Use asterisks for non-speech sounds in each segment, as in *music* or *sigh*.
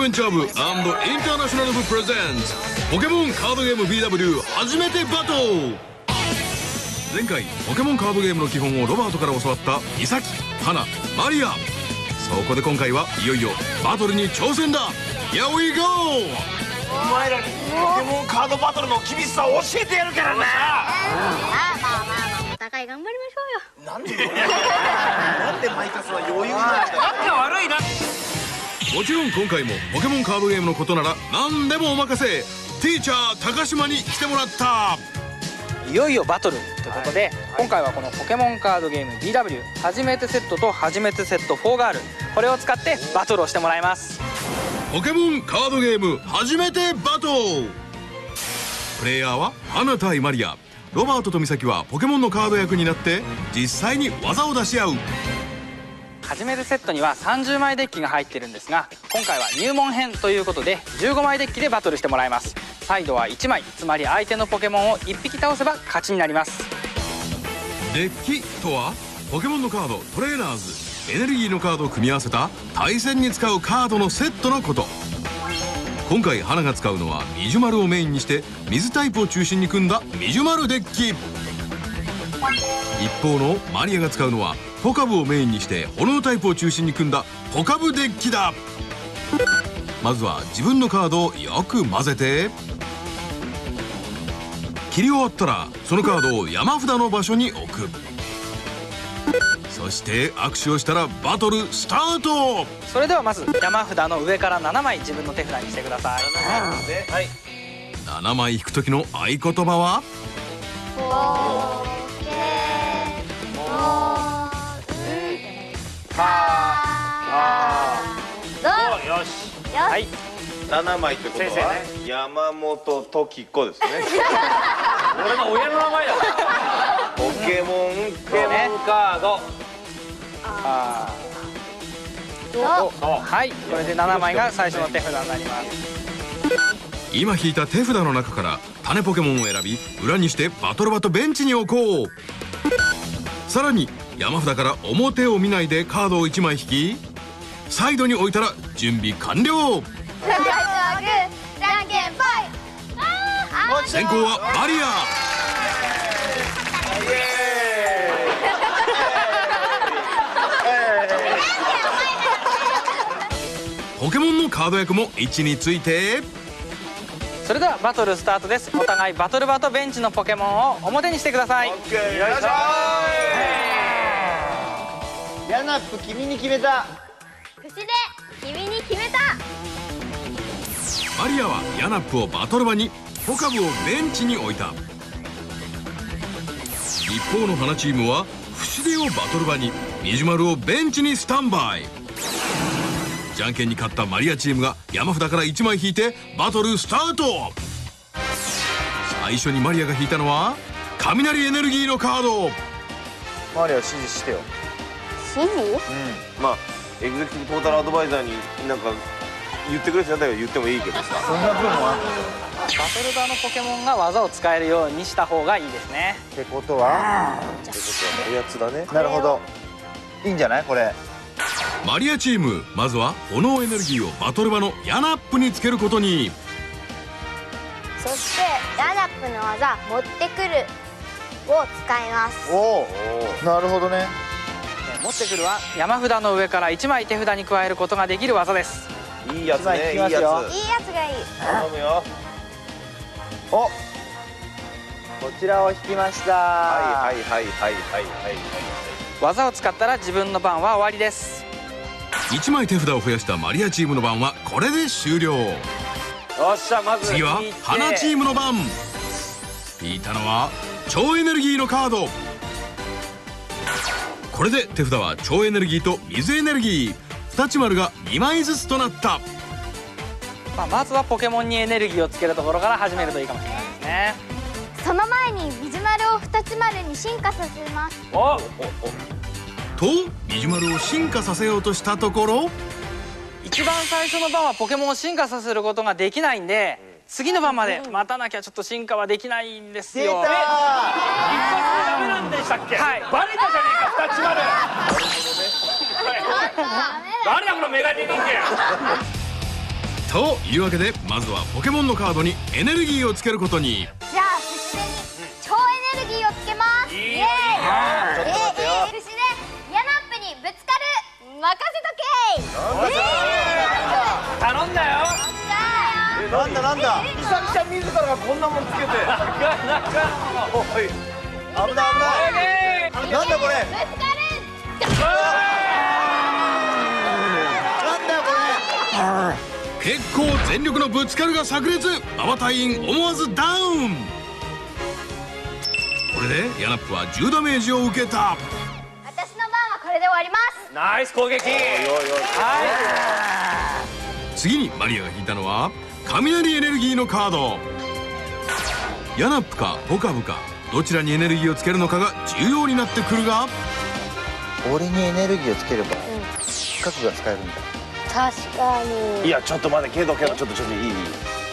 ベンチャー部インターナショナル部プレゼンツポケモンカードゲーム BW 初めてバトル。前回ポケモンカードゲームの基本をロバートから教わったイサキ花マリア。そこで今回はいよいよバトルに挑戦だ。Here we go! お前らにポケモンカードバトルの厳しさを教えてやるからな。まあまあまあまあお互い頑張りましょうよ。なんでなんでマイカスは余裕なんだよ悪いなもちろん今回もポケモンカードゲームのことなら何でもお任せ。ティーチャー高島に来てもらった。いよいよバトルということで、今回はこのポケモンカードゲーム BW 初めてセットと初めてセット4がある。これを使ってバトルをしてもらいます。ポケモンカードゲーム初めてバトル。プレイヤーは花対マリア。ロバートとミサキはポケモンのカード役になって実際に技を出し合う初めてセットには30枚デッキが入ってるんですが今回は入門編ということで15枚デッキでバトルしてもらいます。サイドは1枚つまり相手のポケモンを1匹倒せば勝ちになります。デッキとはポケモンのカードトレーナーズ。エネルギーのカードを組み合わせた対戦に使うカードのセットのこと。今回花が使うのはミジュマルをメインにして水タイプを中心に組んだミジュマルデッキ。一方のマリアが使うのはポカブをメインにして炎タイプを中心に組んだポカブデッキだ。まずは自分のカードをよく混ぜて切り終わったらそのカードを山札の場所に置く。そして握手をしたらバトルスタート。それではまず山札の上から7枚自分の手札にしてください。はい7枚引く時の合言葉は？よしはい。7枚ってことは、先山本時子ですね。*laughs* 俺の親の名前だポケモンポケモンカード。あー。はい。これで7枚が最初の手札になります。今引いた手札の中から種ポケモンを選び裏にしてバトルバトベンチに置こう。さらに山札から表を見ないでカードを1枚引きサイドに置いたら準備完了。先行はマリア。ポケモンのカード役も位置について。それではバトルスタートです。お互いバトルバトベンチのポケモンを表にしてください。オッケーよいしょヤナップ君に決めた口で君に決めた。マリアはヤナップをバトル場にポカブをベンチに置いた。一方の花チームはフシデをバトル場にミジュマルをベンチにスタンバイ。じゃんけんに勝ったマリアチームが山札から1枚引いてバトルスタート。最初にマリアが引いたのは雷エネルギーのカード。マリア指示してよ指示まあエグゼクティブトータルアドバイザーになんか言ってくれてたんだけど言ってもいいけどさ。そんな分もあんのバトル場のポケモンが技を使えるようにした方がいいですね。ってことは？ってことはおやつだね。なるほど。いいんじゃない？これ。マリアチームまずは炎エネルギーをバトル場のヤナップにつけることに。そしてヤナップの技持ってくるを使います。おおなるほどね持ってくるは山札の上から1枚手札に加えることができる技です。いいやつねいいやつ。一枚引きますよいいやつがいい。頼むよ。おこちらを引きました。はいはいはいはいはいはい。技を使ったら自分の番は終わりです。1枚手札を増やしたマリアチームの番はこれで終了。よっしゃまず次は花チームの番。引いたのは超エネルギーのカードこれで手札は超エネルギーと水エネルギー。二チ丸が2枚ずつとなった。まあ、まずはポケモンにエネルギーをつけるところから始めるといいかもしれないですね。その前にビジュマルを二つ丸に進化させます。おとビジュマルを進化させようとしたところ一番最初の番はポケモンを進化させることができないんで次の番まで待たなきゃちょっと進化はできないんですよ。出たダメなんでしたっけ？はい。バレたじゃねえか二つ丸誰だこのメガネ人間というわけでまずはポケモンのカードにエネルギーをつけることに。じゃあ不死でに超エネルギーをつけます。イエーイ。えーえー不死でヤナップにぶつかる任せとけ頼んだよなんだなんだうさぎちゃん自らがこんなもんつけておい危ない危ない。なんだこれ。ぶつかるなんだよこ結構全力のぶつかるが炸裂。馬場隊員思わずダウン。これでヤナップは10ダメージを受けた。私の番はこれで終わります。ナイス攻撃。れおい次にマリアが引いたのは雷エネルギーのカード。ヤナップかポカブかどちらにエネルギーをつけるのかが重要になってくるが。俺にエネルギーをつければ核が使えるんだ。確かに。いやちょっと待ってけどけどちょっとちょっといい？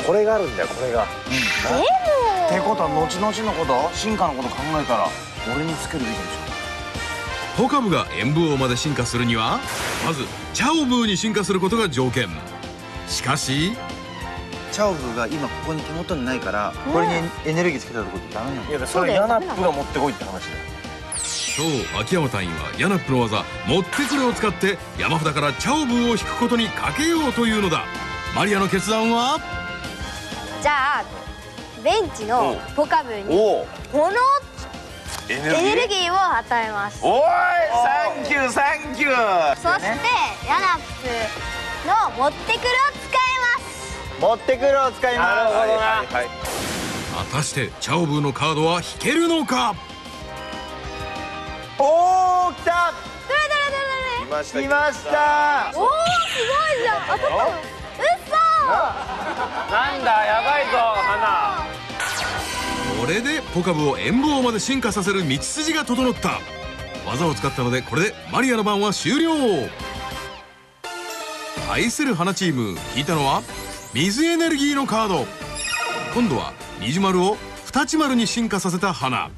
これがあるんだよこれが。ってことは後々のこと進化のこと考えたら俺につけるべきでしポカブが演武王まで進化するにはまずチャオブーに進化することが条件。しかしょチャオブが今ここに手元にないからこれにエネルギーつけたとこってダメなの？いやそれヤナップが持ってこいって話だよ。そう秋山隊員はヤナップの技「持ってくる」を使って山札からチャオブーを引くことにかけようというのだ。マリアの決断は？じゃあベンチのポカブにおおこのエエネルギーを与えます。おいサンキューサンキュー。そしてヤナップの持ってくる持ってくるを使います。はいはいはい。果たしてチャオブーのカードは引けるのか？おお来た！どれどれどれどれ来ました。来ました。おおすごいじゃん。当たったのなんだ？やばいぞ花。これでポカブを演武王まで進化させる道筋が整った。技を使ったのでこれでマリアの番は終了。対する花チーム引いたのは？水エネルギーのカード。今度は虹丸を二地丸に進化させた花。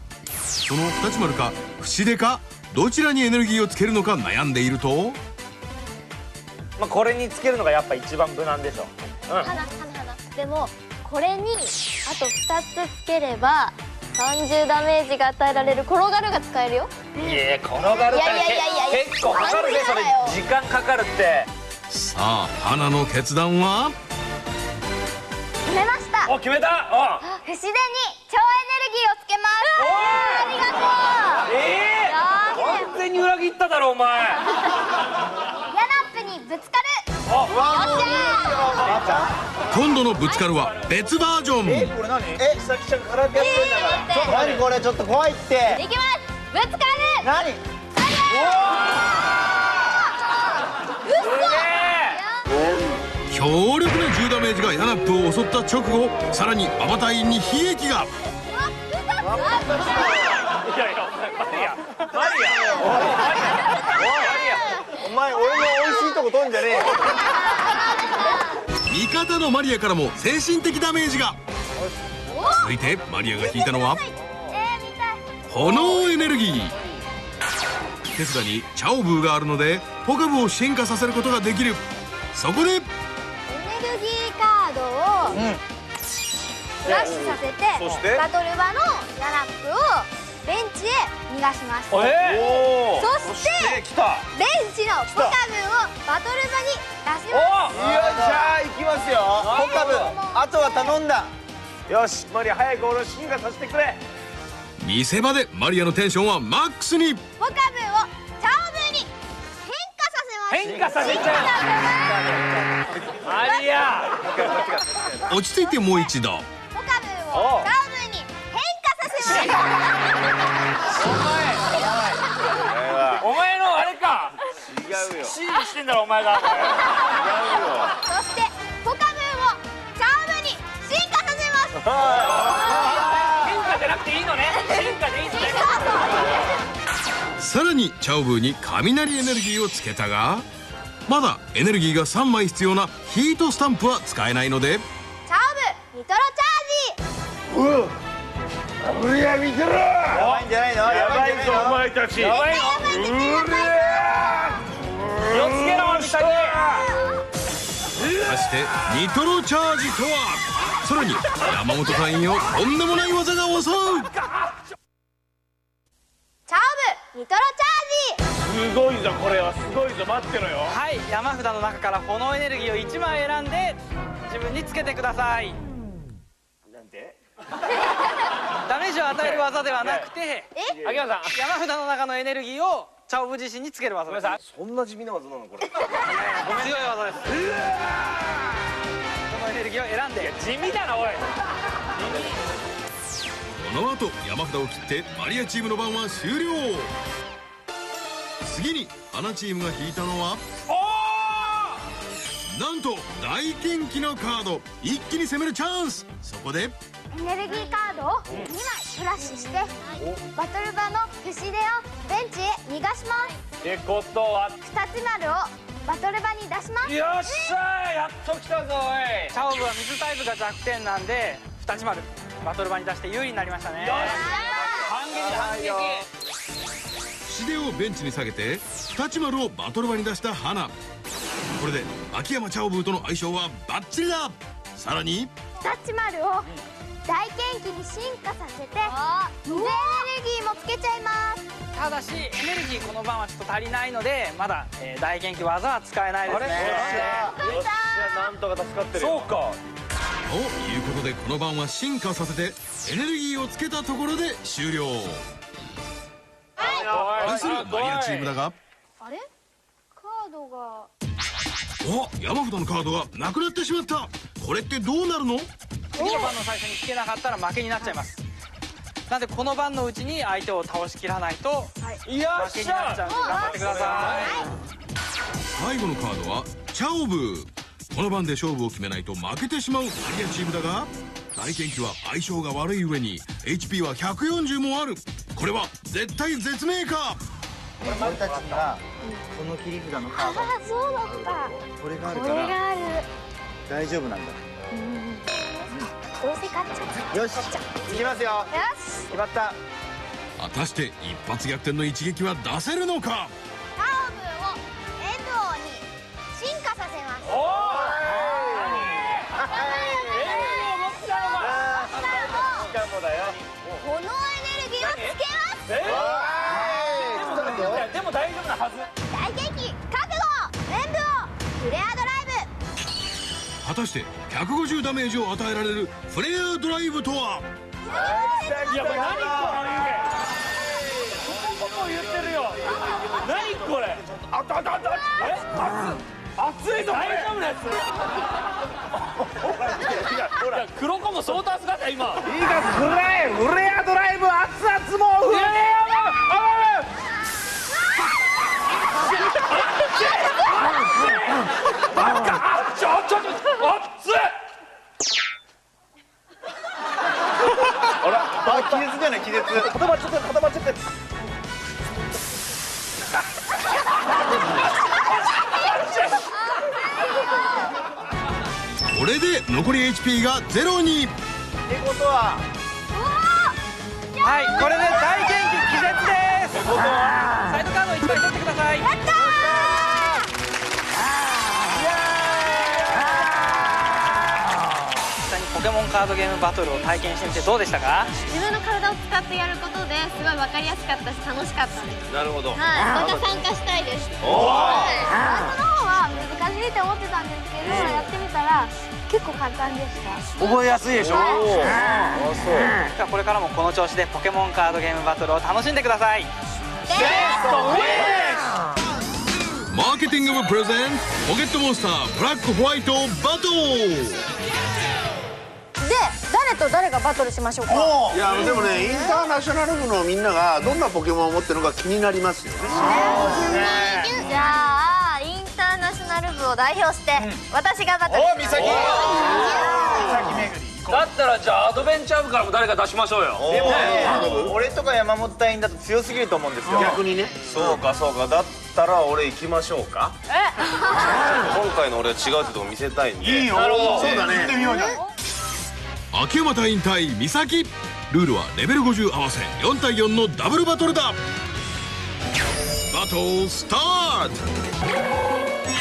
その二地丸か節出かどちらにエネルギーをつけるのか悩んでいると？まあこれにつけるのがやっぱ一番無難でしょ。花花花でもこれにあと2つつければ30ダメージが与えられる。転がるが使えるよ。いや転がるいやいやいやいや。結構かかるねそれ。時間かかるって。さあ花の決断は？決めました。お決めた？不死でに超エネルギーをつけます。ありがとう。ええ。よーし。完全に裏切っただろお前。ヤナップにぶつかる。よっしゃ今度のぶつかるは別バージョン。えこれ何？え美咲ちゃん空手やってんだから。何これ？ちょっと怖いって。いきます。ぶつかる。何？強力な10ダメージがヤナップを襲った直後さらに馬場隊員に悲劇が。お前俺の美味しいとこ取んじゃねえよ。味方のマリアからも精神的ダメージが。続いてマリアが引いたのは炎エネルギー。手札にチャオブーがあるのでポカブを進化させることができる。そこでラッシュさせてそして？バトル場のヤナップをベンチへ逃がします。えおそしてベンチのポカブをバトル場に出しおます。よっしゃ行きますよ。ポカブあとは頼んだ。よしマリア早く俺を進化させてくれ。見せ場でマリアのテンションはマックスに。ポカブをチャオブに変化させます。変化させちゃう。マリア。落ち着いてもう一度ポカブをチャオブに変化させますお前お前のあれか違うよ指示してんだろお前が違うよそしてポカブをチャオブに進化させます変化じゃなくていいのね進化でいいのねさらにチャオブーに雷エネルギーをつけたがまだエネルギーが3枚必要なヒートスタンプは使えないのでチャージやばいんじゃないの？やばいぞお前たちやばいやばいです気をつけろ美咲果たしてニトロチャージとはさらに山本隊員をとんでもない技が襲う。チャオブニトロチャージ。すごいぞこれはすごいぞ。待ってろよ。はい山札の中から炎エネルギーを1枚選んで自分につけてください *laughs* ダメージを与える技ではなくて秋山さん山札の中のエネルギーをチャオブ自身につける技です。そんな地味な技なのこれ。強い技です。このエネルギーを選んで。地味だなおい。この後山札を切ってマリアチームの番は終了。次に花チームが引いたのはなんと大元気のカード。一気に攻めるチャンス。そこでエネルギーカードを2枚フラッシュしてバトル場のフシデをベンチへ逃がします。ってことは。二つ丸をバトル場に出します。よっしゃーやっと来たぞおい。チャオブは水タイプが弱点なんで二つ丸バトル場に出して有利になりましたね。反撃反撃シデをベンチに下げて二チ丸をバトル場に出した花。これで秋山チャオブーとの相性はバッチリだ。さらに。二つ丸を大元気に進化させて水エネルギーもつけちゃいます。ただしエネルギーこの番はちょっと足りないのでまだ、えー大元気技は使えないですね。よっしゃ。なんとか助かってるそうか。ということでこの番は進化させてエネルギーをつけたところで終了。対する？マリアチームだが。あれ？カードが。お山札のカードがなくなってしまった。これってどうなるの？次の番の最初に引けなかったら負けになっちゃいます。なんでこの番のうちに相手を倒しきらないと負けになっちゃうんで頑張ってくださ最後のカードはチャオブ。この番で勝負を決めないと負けてしまうマリアチームだが大元気は相性が悪い上に HP は140もある。これは絶対絶命か？俺たちにはこの切り札のカードあそうだった。これがあるこれからがある。大丈夫なんだどうせ勝っちゃ。うよしいきますよ。よし。決まった。果たして一発逆転の一撃は出せるのか？タオブをエンド王に進化させます。おこのエネルギーをつけます。い。でも大丈夫なはず。大元気覚悟。を。フレアドライたして150ダメージを与えられるフレアドライブとは？いやこれ何こ言ってるよ何これ？あたあたあたえ？熱いぞ大丈夫なやつほら黒子も相当熱かった今。いいかくらえフレアドライブ熱々もうフレアあちょちょちょ熱っあ気絶じゃない気絶。固まっちゃって固まっちゃってこれで残り HP がゼロに。ってことははいこれで大元気気絶です。サイドカードを1枚取ってください。実際にポケモンカードゲームバトルを体験してみてどうでしたか？自分の体を使ってやることですごい分かりやすかったし楽しかったです。なるほど。はい。また参加したいです。はい最初の方は難しいって思ってたんですけどやってみたら結構簡単でした覚えやすいでしょではこれからもこの調子でポケモンカー。ドゲー。ムバトルを楽しんでくださいマー。ケティング部プレゼンポケットモンスター。ブラックホワイトバトルで誰と誰がバトルしましょうか？いやでもねインターナショナル部のみんながどんなポケモンを持ってるのか気になりますよね。じゃあインターナショナル部を代表して私がバトルお美咲。だったらじゃあアドベンチャー部からも誰か出しましょうよ。でも俺とか山本隊員だと強すぎると思うんですよ。逆にね。そうかそうか。だったら俺行きましょうか。今回の俺は違うってとこ見せたいんで。いいよ。そうだね。行ってみようじゃん秋山隊員対美咲。ルールはレベル50合わせ4対4のダブルバトルだ。バトルスタート。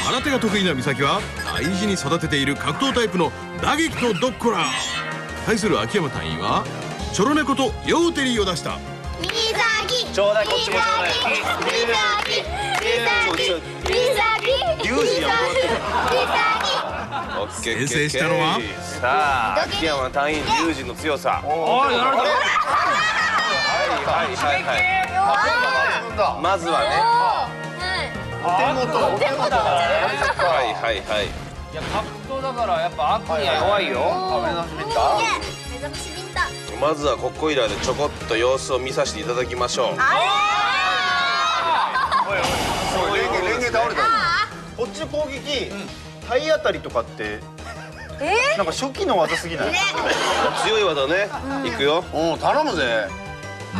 空手が得意な美咲は大事に育てている格闘タイプの打撃とドッコラ対する秋山隊員はチョロネコとヨーテリーを出した。みさぎちょうだいこっちもちょうだいみさぎみさぎみさぎリ先制したのは？さあ秋山隊員リュウジの強さ。おいやられた。はいはいはいはい。まずはね。はいはいはい。いや格闘だからやっぱ悪には弱いよ。まずはここいらでちょこっと様子を見させていただきましょう。そうレンゲレンゲ倒れたこっちの攻撃体当たりとかってなんか初期の技すぎない？強い技ね。いくよ。うん頼むぜ。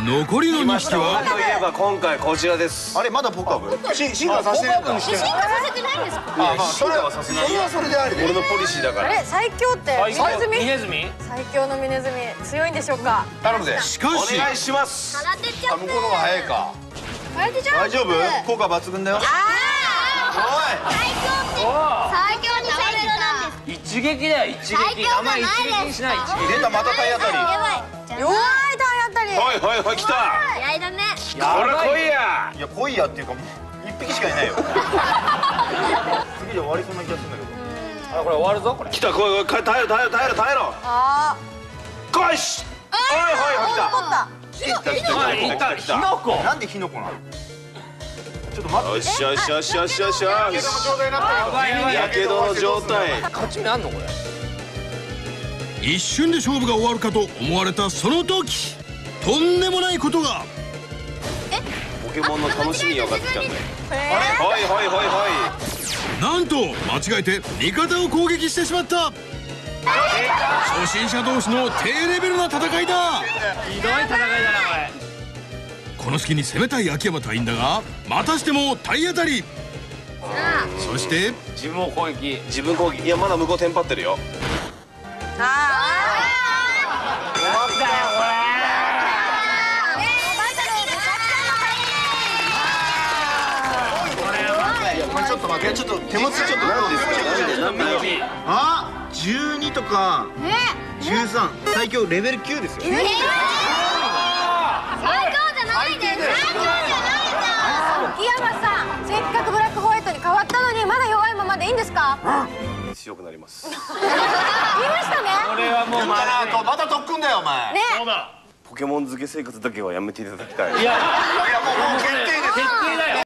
残りの2来ました匹は？といえば今回こちらです。あれまだポカブ？し進化させてるんだ進化させてないんですか？いや進化はさせないよ。それはそれでありで俺のポリシーだから。あれ最強って？ミネズミミネズミ最強のミネズミ強いんでしょうか？頼むぜ。おしかし。願いします。空手チャンプあ向こうの方が早いか。空手チャンプ大丈夫？効果抜群だよ。ああ最強って最強に最強なんです一撃だよ一撃最強じゃない。あんまり一撃一撃出たまた体当たり弱い。体当たりはい。はい。はい。来たい。だねこれ来い。やい。や来い。やってい。うか一匹しかい。ない。よ次で終わりそうな気がするんだけどあこれ終わるぞこれ来た来い。来い。耐えろ耐えろ耐えろ耐えろああ来い。しはい。はい。来た取った来た来たはい。い。た来た来た火の粉なんで火の粉なのちょっと待って。よしよしよしよしよし。よし状態になったよばいやけどの状態。勝ち目あんのこれ一瞬で勝負が終わるかと思われたその時とんでもないことが。ポケモンの楽しみが分かってきたんだよ。はいはいはいはなんと間違えて味方を攻撃してしまった。初心者同士の低レベルな戦いだ。ひどい戦いだなこれこの隙に攻めたい秋山隊員だがまたしても体当たり。そして自分を攻撃い自分攻撃。いやまだ向こうテンパってるよ。あだよこれちょっと待ってちょっと手持ちちょっと何ですかなんでなんであ12とか13最強レベル9ですよ。最強じゃないです最強じゃないじゃん秋山さんせっかくブラックホワイトに変わったのにまだ弱いままでいいんですか強くなります言いましたねこれはもうまだなまた特訓だよお前ねポケモン漬け生活だけはやめていただきたいいやいやもう決定です決定だよ